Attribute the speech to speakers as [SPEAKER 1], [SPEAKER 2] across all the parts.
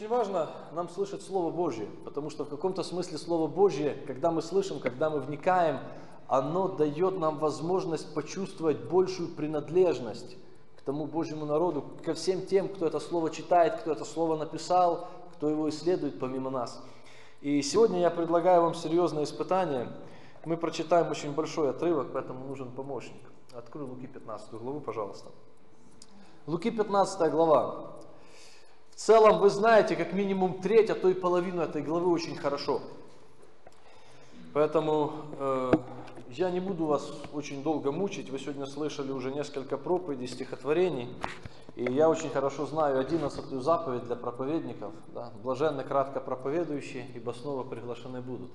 [SPEAKER 1] Очень важно нам слышать Слово Божье, потому что в каком-то смысле Слово Божье, когда мы слышим, когда мы вникаем, оно дает нам возможность почувствовать большую принадлежность к тому Божьему народу, ко всем тем, кто это Слово читает, кто это Слово написал, кто его исследует помимо нас. И сегодня я предлагаю вам серьезное испытание. Мы прочитаем очень большой отрывок, поэтому нужен помощник. Открой Луки 15 главу, пожалуйста. Луки 15 глава. Целом вы знаете как минимум треть, а то и половину этой главы очень хорошо. Поэтому э, я не буду вас очень долго мучить. Вы сегодня слышали уже несколько проповедей, стихотворений. И я очень хорошо знаю одиннадцатую заповедь для проповедников. Да? Блаженны кратко проповедующие, ибо снова приглашены будут.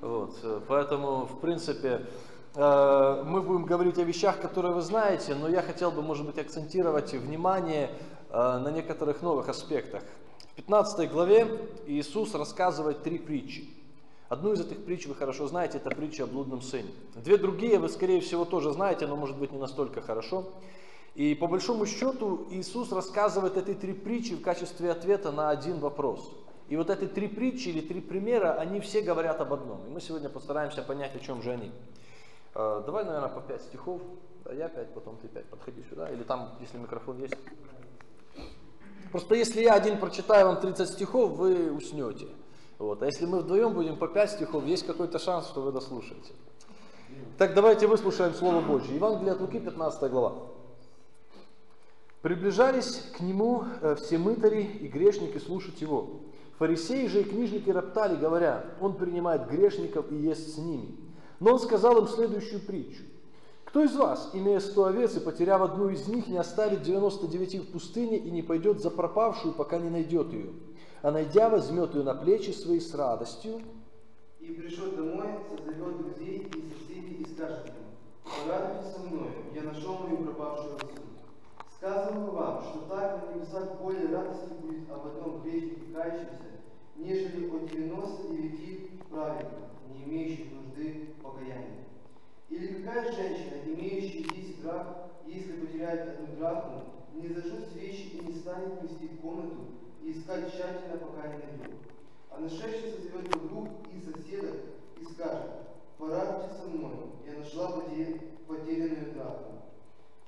[SPEAKER 1] Вот. Поэтому, в принципе, э, мы будем говорить о вещах, которые вы знаете, но я хотел бы, может быть, акцентировать внимание на некоторых новых аспектах. В 15 главе Иисус рассказывает три притчи. Одну из этих притч вы хорошо знаете, это притча о блудном сыне. Две другие вы, скорее всего, тоже знаете, но, может быть, не настолько хорошо. И по большому счету Иисус рассказывает эти три притчи в качестве ответа на один вопрос. И вот эти три притчи или три примера, они все говорят об одном. И мы сегодня постараемся понять, о чем же они. Э, давай, наверное, по пять стихов. Я пять, потом ты пять. Подходи сюда. Или там, если микрофон есть. Просто если я один прочитаю вам 30 стихов, вы уснете. Вот. А если мы вдвоем будем по 5 стихов, есть какой-то шанс, что вы дослушаете. Так давайте выслушаем Слово Божье. Евангелие от Луки, 15 глава. Приближались к нему э, все мытари и грешники слушать его. Фарисеи же и книжники роптали, говоря, он принимает грешников и ест с ними. Но он сказал им следующую притчу. Кто из вас, имея сто овец и потеряв одну из них, не оставит 99 в пустыне и не пойдет за пропавшую, пока не найдет ее? А найдя, возьмет ее на плечи свои с радостью.
[SPEAKER 2] И пришел домой, созовет друзей и соседей и скажет им, порадуйтесь со мною, я нашел мою пропавшую овцу. Сказываю вам, что так на небесах более радости будет об одном грешнике кающемся, нежели о 99 праведниках, не имеющих нужды в покаянии. Или какая женщина, имеющая 10 драх, если потеряет одну драхму, не зажжет свечи и не станет нести в комнату и искать тщательно, пока не найдет. А нашедший созовет подруг и соседа и скажет, порадуйте со мной, я нашла потерянную драхму.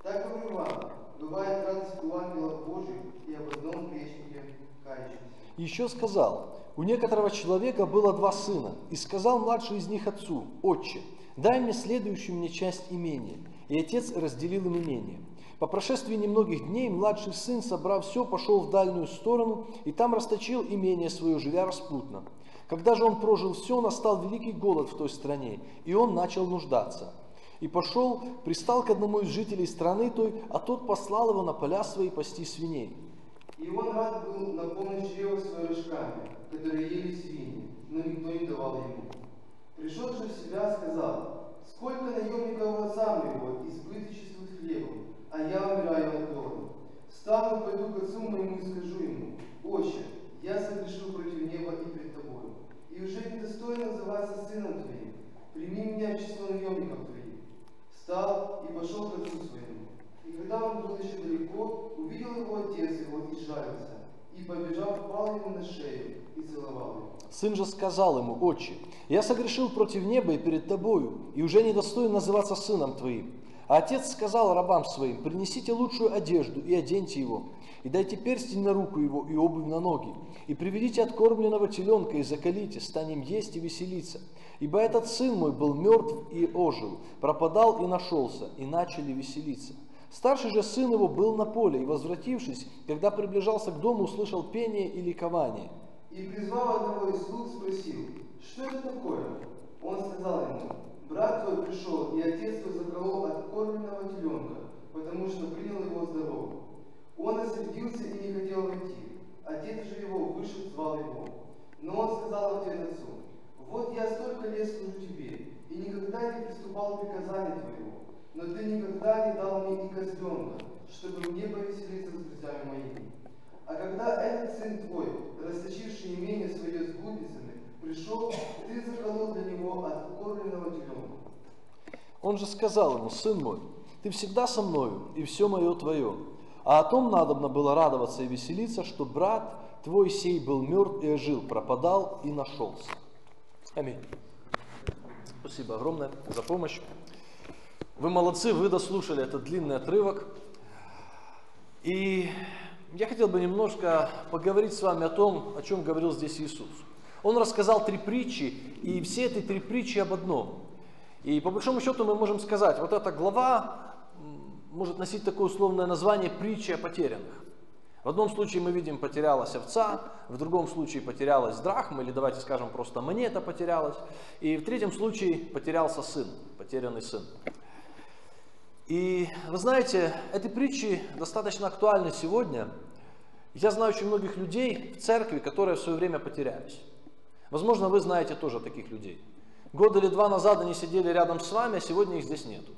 [SPEAKER 2] Так говорю вам, бывает радость у ангелов Божьих и об одном грешнике кающемся.
[SPEAKER 1] Еще сказал, у некоторого человека было два сына, и сказал младший из них отцу, отче, дай мне следующую мне часть имения. И отец разделил им имение. По прошествии немногих дней младший сын, собрав все, пошел в дальнюю сторону, и там расточил имение свое, живя распутно. Когда же он прожил все, настал великий голод в той стране, и он начал нуждаться. И пошел, пристал к одному из жителей страны той, а тот послал его на поля свои пасти свиней.
[SPEAKER 2] И он рад был наполнить чрево свое рожками, которые ели свиньи, но никто не давал ему. Пришел же в себя, сказал, сколько наемников отца моего избыточествует хлебом, а я умираю от голода. Встану, пойду к отцу моему и скажу ему, «Отче, я согрешил против неба и пред тобою, и уже недостойно называться сыном твоим. Прими меня в число наемников твоих». Встал и пошел к отцу своему. И когда он был еще далеко, увидел его отец его и сжалился, и побежав, пал ему на шею и целовал его.
[SPEAKER 1] Сын же сказал ему, отче, я согрешил против неба и перед тобою, и уже недостоин называться сыном твоим. А отец сказал рабам своим, принесите лучшую одежду и оденьте его, и дайте перстень на руку его и обувь на ноги, и приведите откормленного теленка и закалите, станем есть и веселиться. Ибо этот сын мой был мертв и ожил, пропадал и нашелся, и начали веселиться. Старший же сын его был на поле, и, возвратившись, когда приближался к дому, услышал пение и ликование.
[SPEAKER 2] И призвав одного из слуг, спросил, что это такое? Он сказал ему, брат твой пришел, и отец твой заколол откормленного теленка, потому что принял его здоровым. Он осердился и не хотел войти. Отец же его вышел, звал его. Но он сказал в ответ отцу, вот я столько лет служу тебе, и никогда не приступал к приказанию твоего, но ты никогда не дал мне и козленка, чтобы мне повеселиться с друзьями моими. А когда этот сын твой, расточивший имение свое с блудницами, пришел, ты заколол для него откормленного теленка.
[SPEAKER 1] Он же сказал ему, сын мой, ты всегда со мною, и все мое твое. А о том надобно было радоваться и веселиться, что брат твой сей был мертв и ожил, пропадал и нашелся. Аминь. Спасибо огромное за помощь. Вы молодцы, вы дослушали этот длинный отрывок. И я хотел бы немножко поговорить с вами о том, о чем говорил здесь Иисус. Он рассказал три притчи, и все эти три притчи об одном. И по большому счету мы можем сказать, вот эта глава может носить такое условное название притчи о потерянных. В одном случае мы видим, потерялась овца, в другом случае потерялась драхма, или давайте скажем просто монета потерялась, и в третьем случае потерялся сын, потерянный сын. И вы знаете, эти притчи достаточно актуальны сегодня. Я знаю очень многих людей в церкви, которые в свое время потерялись. Возможно, вы знаете тоже таких людей. Год или два назад они сидели рядом с вами, а сегодня их здесь нету.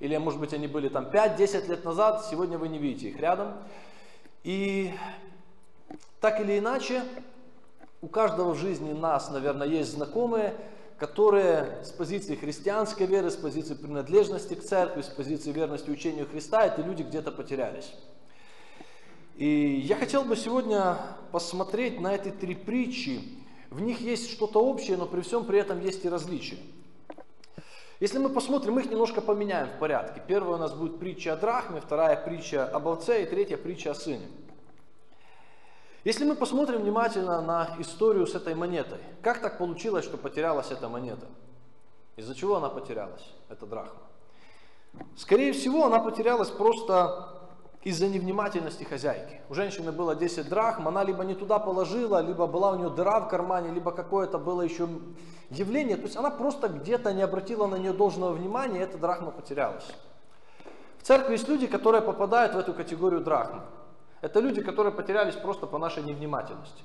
[SPEAKER 1] Или, может быть, они были там 5-10 лет назад, сегодня вы не видите их рядом. И так или иначе, у каждого в жизни нас, наверное, есть знакомые, которые с позиции христианской веры, с позиции принадлежности к церкви, с позиции верности учению Христа, эти люди где-то потерялись. И я хотел бы сегодня посмотреть на эти три притчи. В них есть что-то общее, но при всем при этом есть и различия. Если мы посмотрим, мы их немножко поменяем в порядке. Первая у нас будет притча о драхме, вторая притча об овце и третья притча о сыне. Если мы посмотрим внимательно на историю с этой монетой, как так получилось, что потерялась эта монета? Из-за чего она потерялась, эта драхма? Скорее всего, она потерялась просто из-за невнимательности хозяйки. У женщины было 10 драхм, она либо не туда положила, либо была у нее дыра в кармане, либо какое-то было еще явление. То есть она просто где-то не обратила на нее должного внимания, и эта драхма потерялась. В церкви есть люди, которые попадают в эту категорию драхмы. Это люди, которые потерялись просто по нашей невнимательности.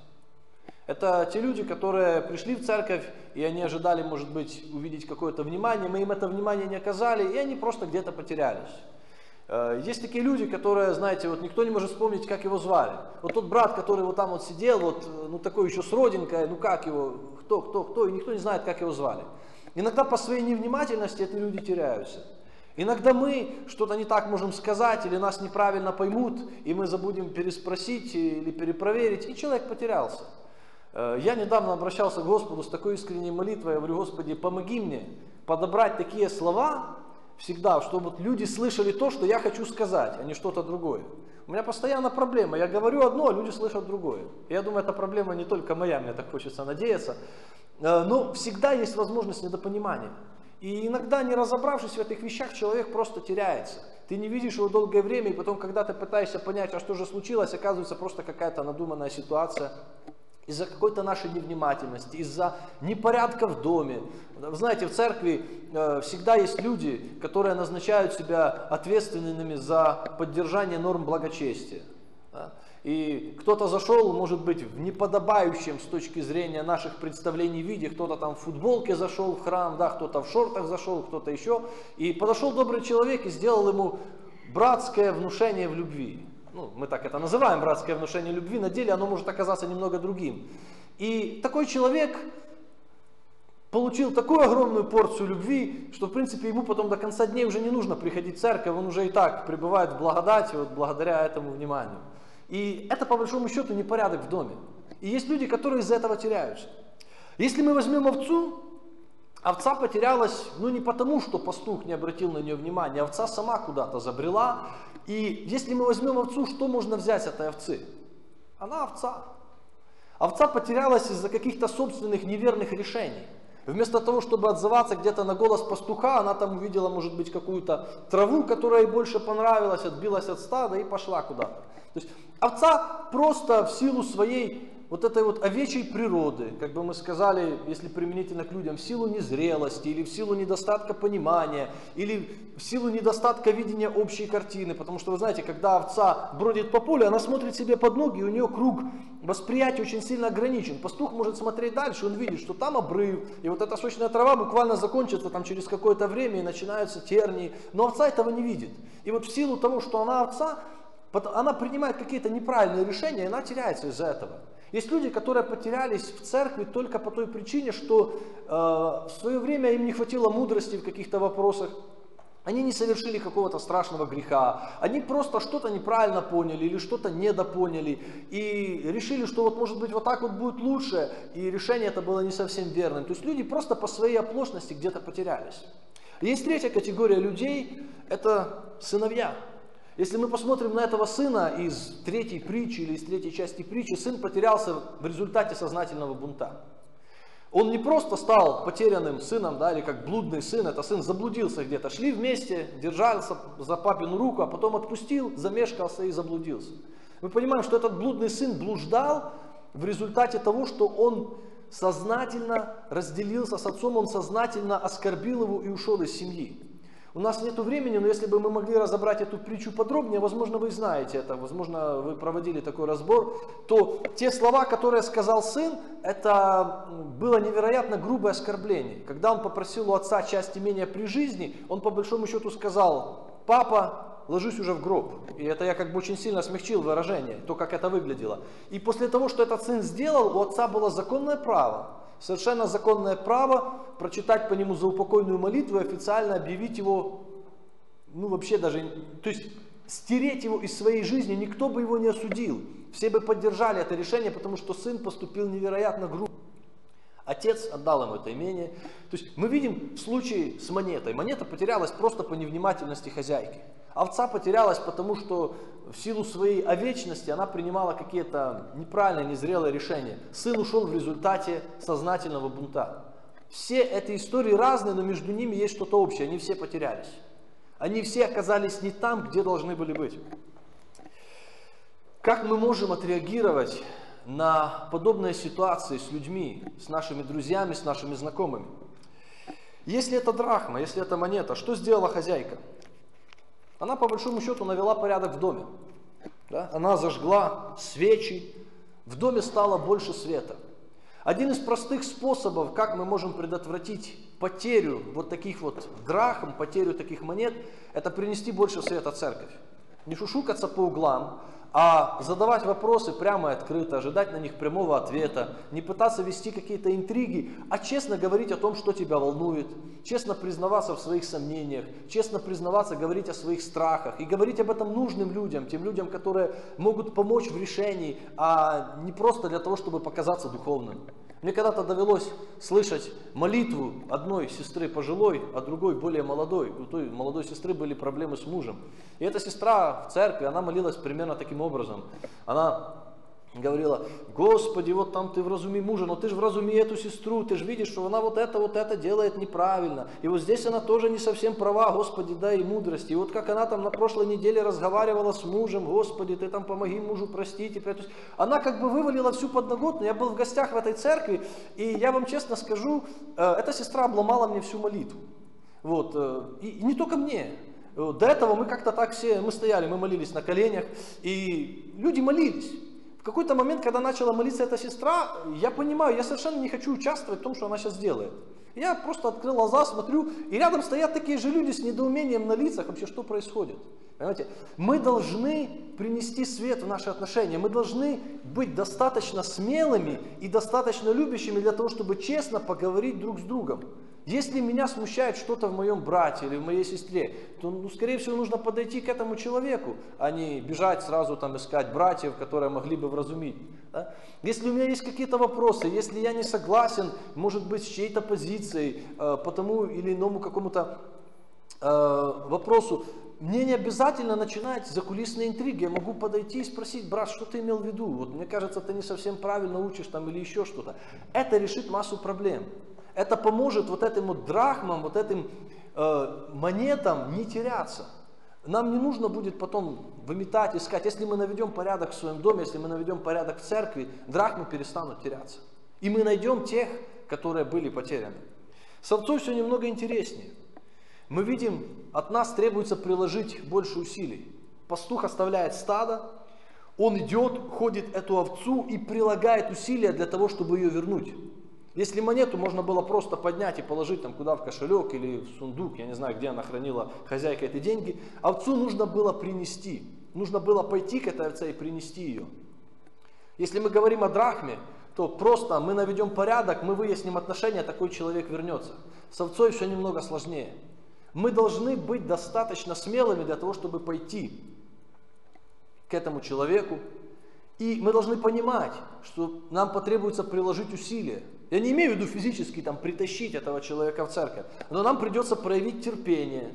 [SPEAKER 1] Это те люди, которые пришли в церковь, и они ожидали, может быть, увидеть какое-то внимание, мы им это внимание не оказали, и они просто где-то потерялись. Э, есть такие люди, которые, знаете, вот никто не может вспомнить, как его звали. Вот тот брат, который вот там вот сидел, вот, э, ну такой еще с родинкой, ну как его, кто, кто, кто, и никто не знает, как его звали. Иногда по своей невнимательности эти люди теряются. Иногда мы что-то не так можем сказать, или нас неправильно поймут, и мы забудем переспросить или перепроверить, и человек потерялся. Э, я недавно обращался к Господу с такой искренней молитвой, я говорю, Господи, помоги мне подобрать такие слова, всегда, чтобы люди слышали то, что я хочу сказать, а не что-то другое. У меня постоянно проблема. Я говорю одно, а люди слышат другое. Я думаю, эта проблема не только моя, мне так хочется надеяться. Э, но всегда есть возможность недопонимания. И иногда, не разобравшись в этих вещах, человек просто теряется. Ты не видишь его долгое время, и потом, когда ты пытаешься понять, а что же случилось, оказывается просто какая-то надуманная ситуация из-за какой-то нашей невнимательности, из-за непорядка в доме. Вы знаете, в церкви э, всегда есть люди, которые назначают себя ответственными за поддержание норм благочестия. И кто-то зашел, может быть, в неподобающем с точки зрения наших представлений виде, кто-то там в футболке зашел в храм, да, кто-то в шортах зашел, кто-то еще. И подошел добрый человек и сделал ему братское внушение в любви. Ну, мы так это называем, братское внушение любви, на деле оно может оказаться немного другим. И такой человек получил такую огромную порцию любви, что в принципе ему потом до конца дней уже не нужно приходить в церковь, он уже и так пребывает в благодати вот благодаря этому вниманию. И это по большому счету непорядок в доме. И есть люди, которые из-за этого теряются. Если мы возьмем овцу, овца потерялась, ну не потому, что пастух не обратил на нее внимания, овца сама куда-то забрела. И если мы возьмем овцу, что можно взять от этой овцы? Она овца. Овца потерялась из-за каких-то собственных неверных решений. Вместо того, чтобы отзываться где-то на голос пастуха, она там увидела, может быть, какую-то траву, которая ей больше понравилась, отбилась от стада и пошла куда-то. То есть овца просто в силу своей вот этой вот овечьей природы, как бы мы сказали, если применительно к людям, в силу незрелости или в силу недостатка понимания, или в силу недостатка видения общей картины. Потому что вы знаете, когда овца бродит по полю, она смотрит себе под ноги, и у нее круг восприятия очень сильно ограничен. Пастух может смотреть дальше, он видит, что там обрыв, и вот эта сочная трава буквально закончится там через какое-то время, и начинаются тернии. Но овца этого не видит. И вот в силу того, что она овца, она принимает какие-то неправильные решения, и она теряется из-за этого. Есть люди, которые потерялись в церкви только по той причине, что э, в свое время им не хватило мудрости в каких-то вопросах, Они не совершили какого-то страшного греха, они просто что-то неправильно поняли или что-то недопоняли и решили, что вот может быть вот так вот будет лучше, и решение это было не совсем верным. То есть люди просто по своей оплошности где-то потерялись. Есть третья категория людей, это сыновья. Если мы посмотрим на этого сына из третьей притчи или из третьей части притчи, сын потерялся в результате сознательного бунта. Он не просто стал потерянным сыном, да, или как блудный сын, это сын заблудился где-то. Шли вместе, держался за папину руку, а потом отпустил, замешкался и заблудился. Мы понимаем, что этот блудный сын блуждал в результате того, что он сознательно разделился с отцом, он сознательно оскорбил его и ушел из семьи. У нас нет времени, но если бы мы могли разобрать эту притчу подробнее, возможно, вы знаете это, возможно, вы проводили такой разбор, то те слова, которые сказал сын, это было невероятно грубое оскорбление. Когда он попросил у отца часть имения при жизни, он по большому счету сказал, папа, ложусь уже в гроб. И это я как бы очень сильно смягчил выражение, то, как это выглядело. И после того, что этот сын сделал, у отца было законное право совершенно законное право прочитать по нему заупокойную молитву и официально объявить его, ну вообще даже, то есть стереть его из своей жизни, никто бы его не осудил. Все бы поддержали это решение, потому что сын поступил невероятно грубо. Отец отдал ему это имение. То есть мы видим в случае с монетой. Монета потерялась просто по невнимательности хозяйки. Овца потерялась, потому что в силу своей овечности она принимала какие-то неправильные, незрелые решения. Сын ушел в результате сознательного бунта. Все эти истории разные, но между ними есть что-то общее. Они все потерялись. Они все оказались не там, где должны были быть. Как мы можем отреагировать на подобные ситуации с людьми, с нашими друзьями, с нашими знакомыми? Если это драхма, если это монета, что сделала хозяйка? Она по большому счету навела порядок в доме. Да? Она зажгла свечи, в доме стало больше света. Один из простых способов, как мы можем предотвратить потерю вот таких вот драхм, потерю таких монет, это принести больше света в церковь. Не шушукаться по углам, а задавать вопросы прямо и открыто, ожидать на них прямого ответа, не пытаться вести какие-то интриги, а честно говорить о том, что тебя волнует, честно признаваться в своих сомнениях, честно признаваться, говорить о своих страхах и говорить об этом нужным людям, тем людям, которые могут помочь в решении, а не просто для того, чтобы показаться духовным. Мне когда-то довелось слышать молитву одной сестры пожилой, а другой более молодой. У той молодой сестры были проблемы с мужем. И эта сестра в церкви, она молилась примерно таким образом. Она говорила, Господи, вот там ты вразуми мужа, но ты же вразуми эту сестру, ты же видишь, что она вот это, вот это делает неправильно. И вот здесь она тоже не совсем права, Господи, дай ей мудрости. И вот как она там на прошлой неделе разговаривала с мужем, Господи, ты там помоги мужу простить. То есть она как бы вывалила всю подноготную. Я был в гостях в этой церкви, и я вам честно скажу, э, эта сестра обломала мне всю молитву. Вот, э, и не только мне, до этого мы как-то так все, мы стояли, мы молились на коленях, и люди молились. В какой-то момент, когда начала молиться эта сестра, я понимаю, я совершенно не хочу участвовать в том, что она сейчас делает. Я просто открыл глаза, смотрю, и рядом стоят такие же люди с недоумением на лицах, вообще что происходит. Понимаете? Мы должны принести свет в наши отношения, мы должны быть достаточно смелыми и достаточно любящими для того, чтобы честно поговорить друг с другом. Если меня смущает что-то в моем брате или в моей сестре, то, ну, скорее всего, нужно подойти к этому человеку, а не бежать сразу там искать братьев, которые могли бы вразумить. Да? Если у меня есть какие-то вопросы, если я не согласен, может быть, с чьей-то позицией, э, по тому или иному какому-то э, вопросу, мне не обязательно начинать закулисные интриги. Я могу подойти и спросить, брат, что ты имел в виду? Вот мне кажется, ты не совсем правильно учишь там или еще что-то. Это решит массу проблем. Это поможет вот этим вот драхмам, вот этим э, монетам не теряться. Нам не нужно будет потом выметать, искать. Если мы наведем порядок в своем доме, если мы наведем порядок в церкви, драхмы перестанут теряться. И мы найдем тех, которые были потеряны. С овцой все немного интереснее. Мы видим, от нас требуется приложить больше усилий. Пастух оставляет стадо, он идет, ходит эту овцу и прилагает усилия для того, чтобы ее вернуть. Если монету можно было просто поднять и положить там куда в кошелек или в сундук, я не знаю, где она хранила хозяйка эти деньги, овцу нужно было принести. Нужно было пойти к этой овце и принести ее. Если мы говорим о драхме, то просто мы наведем порядок, мы выясним отношения, такой человек вернется. С овцой все немного сложнее. Мы должны быть достаточно смелыми для того, чтобы пойти к этому человеку. И мы должны понимать, что нам потребуется приложить усилия. Я не имею в виду физически там, притащить этого человека в церковь, но нам придется проявить терпение,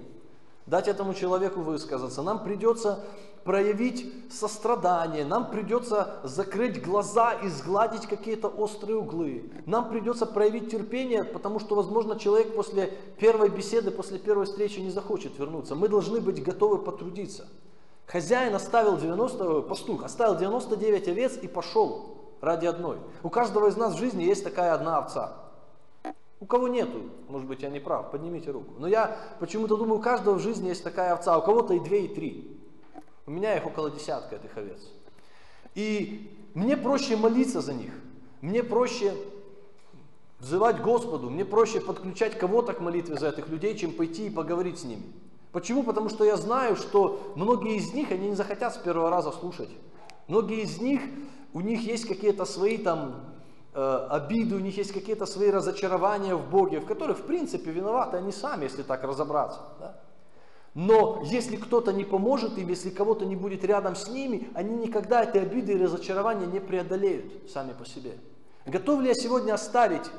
[SPEAKER 1] дать этому человеку высказаться. Нам придется проявить сострадание, нам придется закрыть глаза и сгладить какие-то острые углы. Нам придется проявить терпение, потому что, возможно, человек после первой беседы, после первой встречи не захочет вернуться. Мы должны быть готовы потрудиться. Хозяин оставил 90, пастух оставил 99 овец и пошел ради одной. У каждого из нас в жизни есть такая одна овца. У кого нету, может быть, я не прав, поднимите руку. Но я почему-то думаю, у каждого в жизни есть такая овца, у кого-то и две, и три. У меня их около десятка, этих овец. И мне проще молиться за них. Мне проще взывать Господу, мне проще подключать кого-то к молитве за этих людей, чем пойти и поговорить с ними. Почему? Потому что я знаю, что многие из них, они не захотят с первого раза слушать. Многие из них, у них есть какие-то свои там э, обиды, у них есть какие-то свои разочарования в Боге, в которых, в принципе, виноваты они сами, если так разобраться. Да? Но если кто-то не поможет им, если кого-то не будет рядом с ними, они никогда этой обиды и разочарования не преодолеют сами по себе. Готов ли я сегодня оставить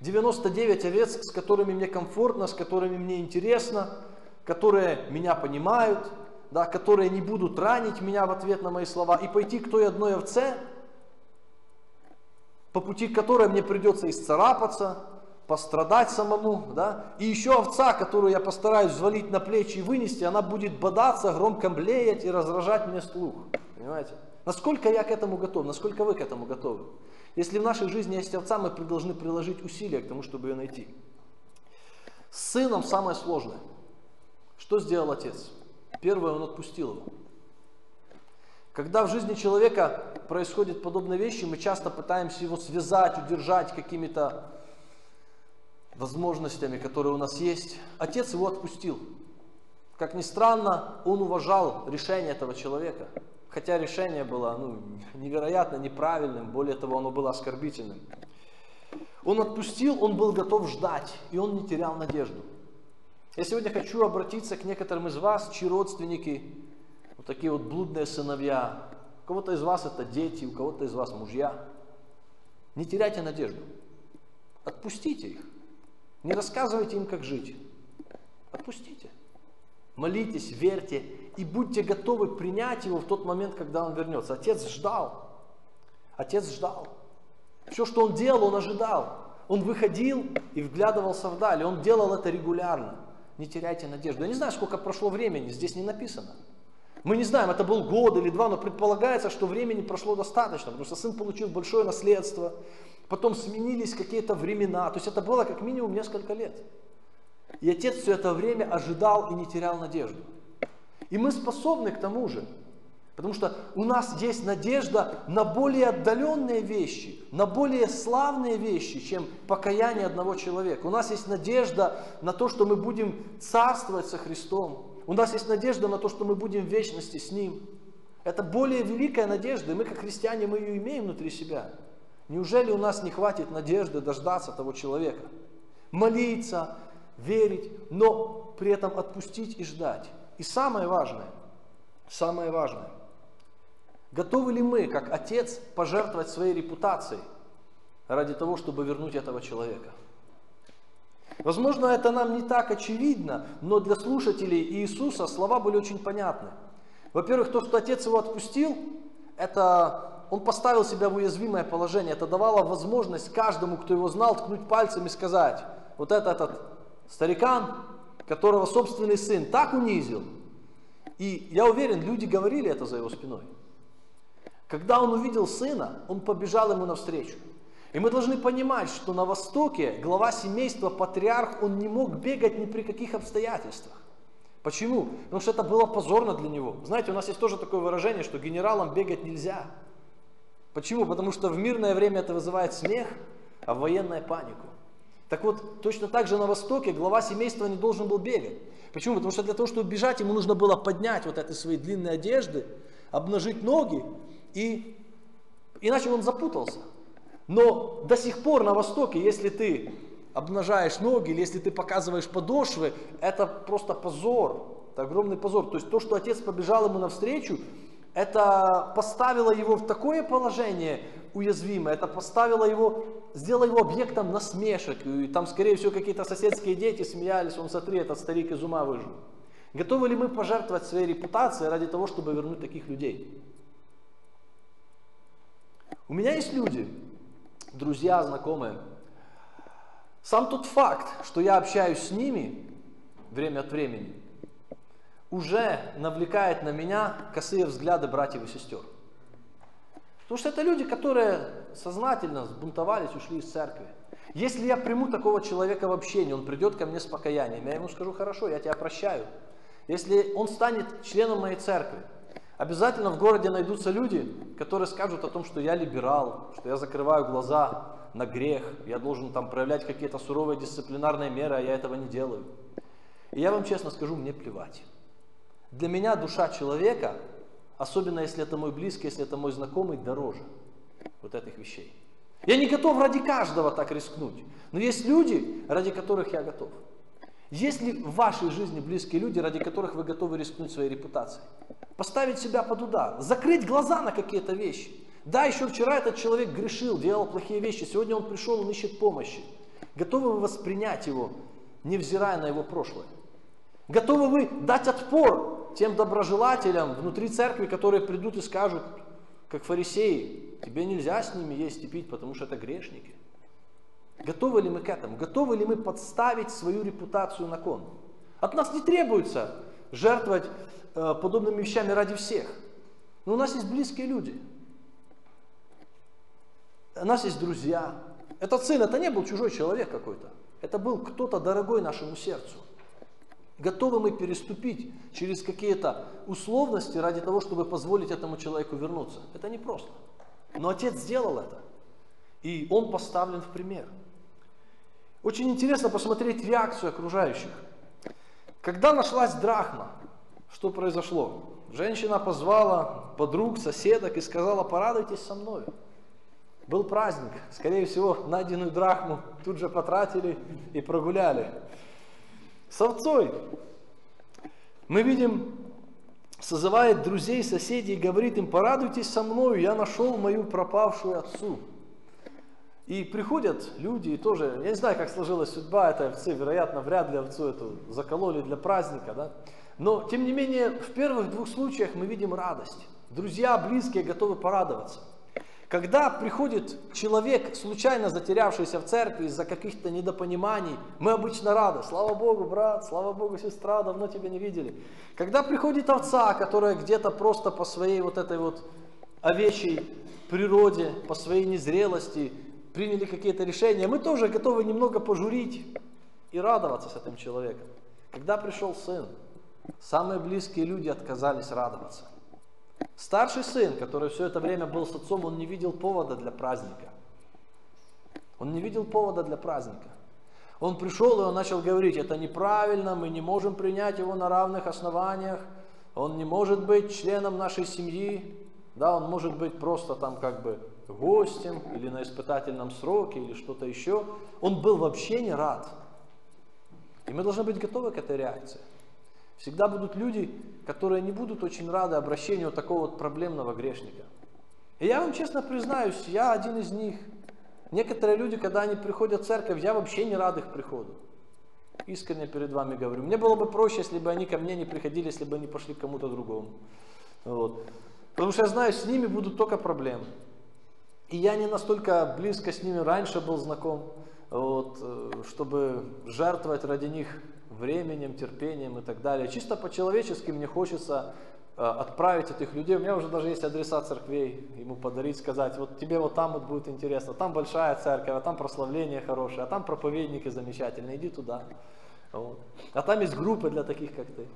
[SPEAKER 1] 99 овец, с которыми мне комфортно, с которыми мне интересно, которые меня понимают, да, которые не будут ранить меня в ответ на мои слова, и пойти к той одной овце, по пути которой мне придется исцарапаться, пострадать самому, да, и еще овца, которую я постараюсь взвалить на плечи и вынести, она будет бодаться, громко блеять и раздражать мне слух, понимаете? Насколько я к этому готов, насколько вы к этому готовы? Если в нашей жизни есть овца, мы должны приложить усилия к тому, чтобы ее найти. С сыном самое сложное. Что сделал отец? Первое, он отпустил его. Когда в жизни человека происходят подобные вещи, мы часто пытаемся его связать, удержать какими-то возможностями, которые у нас есть, отец его отпустил. Как ни странно, он уважал решение этого человека. Хотя решение было ну, невероятно неправильным, более того, оно было оскорбительным. Он отпустил, он был готов ждать, и он не терял надежду. Я сегодня хочу обратиться к некоторым из вас, чьи родственники, вот такие вот блудные сыновья. У кого-то из вас это дети, у кого-то из вас мужья. Не теряйте надежду. Отпустите их. Не рассказывайте им, как жить. Отпустите. Молитесь, верьте и будьте готовы принять его в тот момент, когда он вернется. Отец ждал. Отец ждал. Все, что он делал, он ожидал. Он выходил и вглядывался вдаль. Он делал это регулярно. Не теряйте надежду. Я не знаю, сколько прошло времени, здесь не написано. Мы не знаем, это был год или два, но предполагается, что времени прошло достаточно, потому что сын получил большое наследство, потом сменились какие-то времена, то есть это было как минимум несколько лет. И отец все это время ожидал и не терял надежду. И мы способны к тому же, потому что у нас есть надежда на более отдаленные вещи, на более славные вещи, чем покаяние одного человека. У нас есть надежда на то, что мы будем царствовать со Христом. У нас есть надежда на то, что мы будем в вечности с Ним. Это более великая надежда, и мы как христиане мы ее имеем внутри себя. Неужели у нас не хватит надежды дождаться того человека? Молиться, верить, но при этом отпустить и ждать. И самое важное, самое важное, готовы ли мы, как отец, пожертвовать своей репутацией ради того, чтобы вернуть этого человека? Возможно, это нам не так очевидно, но для слушателей Иисуса слова были очень понятны. Во-первых, то, что отец его отпустил, это он поставил себя в уязвимое положение. Это давало возможность каждому, кто его знал, ткнуть пальцем и сказать, вот это этот старикан, которого собственный сын так унизил. И я уверен, люди говорили это за его спиной. Когда он увидел сына, он побежал ему навстречу. И мы должны понимать, что на Востоке глава семейства, патриарх, он не мог бегать ни при каких обстоятельствах. Почему? Потому что это было позорно для него. Знаете, у нас есть тоже такое выражение, что генералам бегать нельзя. Почему? Потому что в мирное время это вызывает смех, а в военное панику. Так вот, точно так же на Востоке глава семейства не должен был бегать. Почему? Потому что для того, чтобы бежать, ему нужно было поднять вот эти свои длинные одежды, обнажить ноги, и иначе он запутался. Но до сих пор на Востоке, если ты обнажаешь ноги, или если ты показываешь подошвы, это просто позор, это огромный позор. То есть то, что отец побежал ему навстречу, это поставило его в такое положение уязвимое, это поставило его, сделало его объектом насмешек. И там, скорее всего, какие-то соседские дети смеялись, он, смотри, этот старик из ума выжил. Готовы ли мы пожертвовать своей репутацией ради того, чтобы вернуть таких людей? У меня есть люди, друзья, знакомые. Сам тот факт, что я общаюсь с ними время от времени, уже навлекает на меня косые взгляды братьев и сестер. Потому что это люди, которые сознательно сбунтовались, ушли из церкви. Если я приму такого человека в общение, он придет ко мне с покаянием, я ему скажу, хорошо, я тебя прощаю. Если он станет членом моей церкви, обязательно в городе найдутся люди, которые скажут о том, что я либерал, что я закрываю глаза на грех, я должен там проявлять какие-то суровые дисциплинарные меры, а я этого не делаю. И я вам честно скажу, мне плевать. Для меня душа человека, особенно если это мой близкий, если это мой знакомый, дороже вот этих вещей. Я не готов ради каждого так рискнуть. Но есть люди, ради которых я готов. Есть ли в вашей жизни близкие люди, ради которых вы готовы рискнуть своей репутацией? Поставить себя под удар, закрыть глаза на какие-то вещи. Да, еще вчера этот человек грешил, делал плохие вещи, сегодня он пришел, он ищет помощи. Готовы вы воспринять его, невзирая на его прошлое? Готовы вы дать отпор тем доброжелателям внутри церкви, которые придут и скажут, как фарисеи, тебе нельзя с ними есть и пить, потому что это грешники. Готовы ли мы к этому? Готовы ли мы подставить свою репутацию на кон? От нас не требуется жертвовать э, подобными вещами ради всех. Но у нас есть близкие люди. У нас есть друзья. Этот сын, это не был чужой человек какой-то. Это был кто-то дорогой нашему сердцу. Готовы мы переступить через какие-то условности ради того, чтобы позволить этому человеку вернуться. Это непросто. Но отец сделал это. И он поставлен в пример. Очень интересно посмотреть реакцию окружающих. Когда нашлась драхма, что произошло? Женщина позвала подруг, соседок и сказала, порадуйтесь со мной. Был праздник, скорее всего, найденную драхму тут же потратили и прогуляли. С овцой мы видим, созывает друзей, соседей и говорит им, порадуйтесь со мною, я нашел мою пропавшую отцу. И приходят люди и тоже, я не знаю, как сложилась судьба этой овцы, вероятно, вряд ли овцу эту закололи для праздника, да? Но, тем не менее, в первых двух случаях мы видим радость. Друзья, близкие готовы порадоваться. Когда приходит человек, случайно затерявшийся в церкви из-за каких-то недопониманий, мы обычно рады. Слава Богу, брат, слава Богу, сестра, давно тебя не видели. Когда приходит овца, которая где-то просто по своей вот этой вот овечьей природе, по своей незрелости, приняли какие-то решения, мы тоже готовы немного пожурить и радоваться с этим человеком. Когда пришел сын, самые близкие люди отказались радоваться. Старший сын, который все это время был с отцом, он не видел повода для праздника. Он не видел повода для праздника. Он пришел и он начал говорить, это неправильно, мы не можем принять его на равных основаниях, он не может быть членом нашей семьи, да, он может быть просто там как бы гостем или на испытательном сроке или что-то еще, он был вообще не рад. И мы должны быть готовы к этой реакции. Всегда будут люди, которые не будут очень рады обращению такого вот проблемного грешника. И я вам честно признаюсь, я один из них. Некоторые люди, когда они приходят в церковь, я вообще не рад их приходу. Искренне перед вами говорю. Мне было бы проще, если бы они ко мне не приходили, если бы они пошли к кому-то другому. Вот. Потому что я знаю, с ними будут только проблемы. И я не настолько близко с ними раньше был знаком, вот, э, чтобы жертвовать ради них временем, терпением и так далее. Чисто по-человечески мне хочется э, отправить этих людей. У меня уже даже есть адреса церквей, ему подарить, сказать, вот тебе вот там вот будет интересно, там большая церковь, а там прославление хорошее, а там проповедники замечательные, иди туда. Вот. А там есть группы для таких, как ты.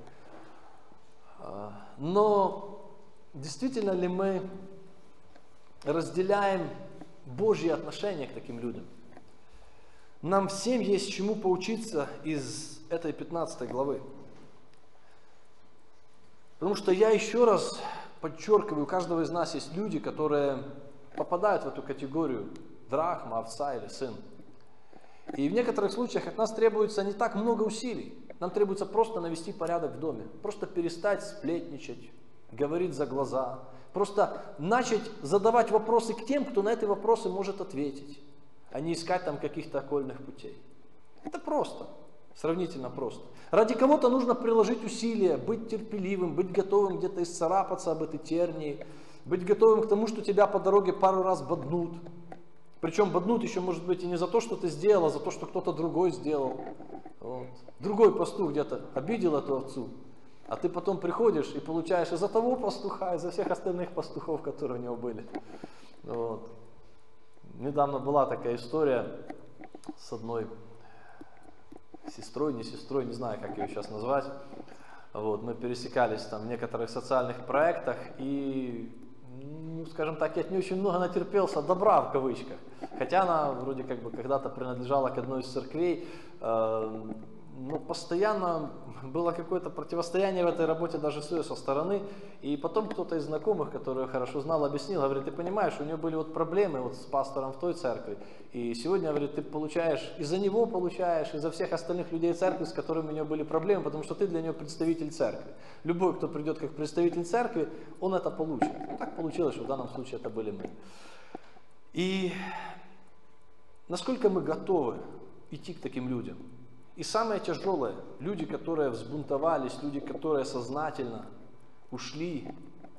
[SPEAKER 1] А, но действительно ли мы разделяем Божье отношение к таким людям. Нам всем есть чему поучиться из этой 15 главы. Потому что я еще раз подчеркиваю, у каждого из нас есть люди, которые попадают в эту категорию драхма, овца или сын. И в некоторых случаях от нас требуется не так много усилий. Нам требуется просто навести порядок в доме, просто перестать сплетничать, говорить за глаза, просто начать задавать вопросы к тем, кто на эти вопросы может ответить, а не искать там каких-то окольных путей. Это просто, сравнительно просто. Ради кого-то нужно приложить усилия, быть терпеливым, быть готовым где-то исцарапаться об этой тернии, быть готовым к тому, что тебя по дороге пару раз боднут, причем боднут еще может быть и не за то, что ты сделал, а за то, что кто-то другой сделал. Вот. Другой пастух где-то обидел эту овцу, а ты потом приходишь и получаешь из-за того пастуха, из-за всех остальных пастухов, которые у него были. Вот. Недавно была такая история с одной сестрой, не сестрой, не знаю, как ее сейчас назвать. Вот, мы пересекались там в некоторых социальных проектах, и ну, скажем так, я от нее очень много натерпелся добра в кавычках. Хотя она вроде как бы когда-то принадлежала к одной из церквей, э, но постоянно было какое-то противостояние в этой работе даже с ее со стороны. И потом кто-то из знакомых, который хорошо знал, объяснил, говорит, ты понимаешь, у нее были вот проблемы вот с пастором в той церкви. И сегодня, говорит, ты получаешь, из-за него получаешь, из-за всех остальных людей церкви, с которыми у нее были проблемы, потому что ты для нее представитель церкви. Любой, кто придет как представитель церкви, он это получит. Ну, так получилось, что в данном случае это были мы. И насколько мы готовы идти к таким людям? И самое тяжелое, люди, которые взбунтовались, люди, которые сознательно ушли,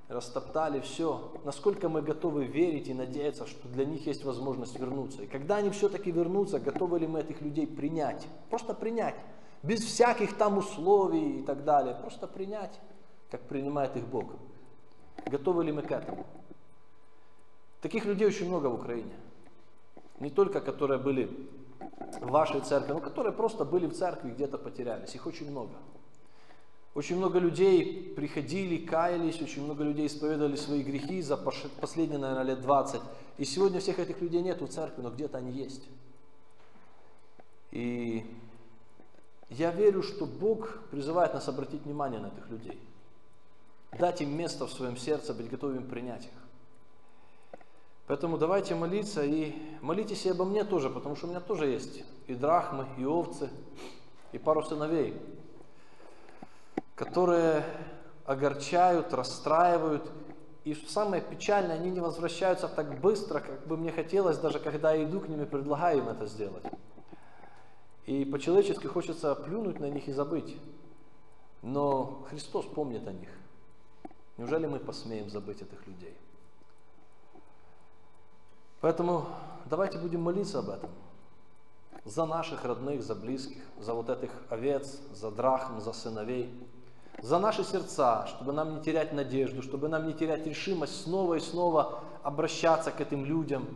[SPEAKER 1] растоптали все, насколько мы готовы верить и надеяться, что для них есть возможность вернуться. И когда они все-таки вернутся, готовы ли мы этих людей принять? Просто принять, без всяких там условий и так далее, просто принять, как принимает их Бог. Готовы ли мы к этому? Таких людей очень много в Украине. Не только, которые были в вашей церкви, но которые просто были в церкви, где-то потерялись. Их очень много. Очень много людей приходили, каялись, очень много людей исповедовали свои грехи за последние, наверное, лет 20. И сегодня всех этих людей нет в церкви, но где-то они есть. И я верю, что Бог призывает нас обратить внимание на этих людей. Дать им место в своем сердце, быть готовым принять их. Поэтому давайте молиться и молитесь и обо мне тоже, потому что у меня тоже есть и драхмы, и овцы, и пару сыновей, которые огорчают, расстраивают, и самое печальное, они не возвращаются так быстро, как бы мне хотелось, даже когда я иду к ним и предлагаю им это сделать. И по-человечески хочется плюнуть на них и забыть. Но Христос помнит о них. Неужели мы посмеем забыть этих людей? Поэтому давайте будем молиться об этом. За наших родных, за близких, за вот этих овец, за драхм, за сыновей. За наши сердца, чтобы нам не терять надежду, чтобы нам не терять решимость снова и снова обращаться к этим людям,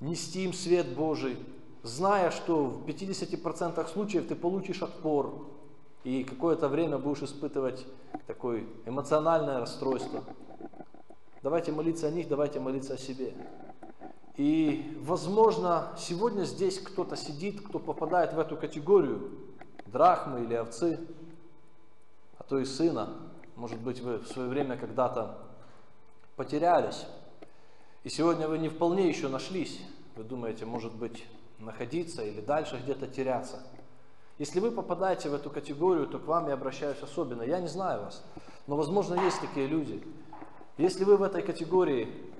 [SPEAKER 1] нести им свет Божий, зная, что в 50% случаев ты получишь отпор, и какое-то время будешь испытывать такое эмоциональное расстройство. Давайте молиться о них, давайте молиться о себе. И, возможно, сегодня здесь кто-то сидит, кто попадает в эту категорию, драхмы или овцы, а то и сына. Может быть, вы в свое время когда-то потерялись. И сегодня вы не вполне еще нашлись. Вы думаете, может быть, находиться или дальше где-то теряться. Если вы попадаете в эту категорию, то к вам я обращаюсь особенно. Я не знаю вас, но, возможно, есть такие люди. Если вы в этой категории,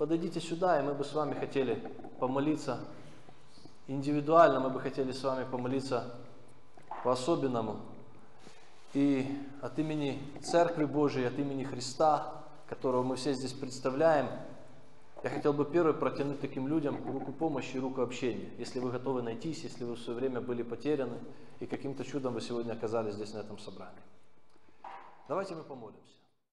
[SPEAKER 1] подойдите сюда, и мы бы с вами хотели помолиться индивидуально, мы бы хотели с вами помолиться по-особенному. И от имени Церкви Божией, от имени Христа, которого мы все здесь представляем, я хотел бы первый протянуть таким людям руку помощи и руку общения. Если вы готовы найтись, если вы в свое время были потеряны, и каким-то чудом вы сегодня оказались здесь на этом собрании. Давайте мы помолимся.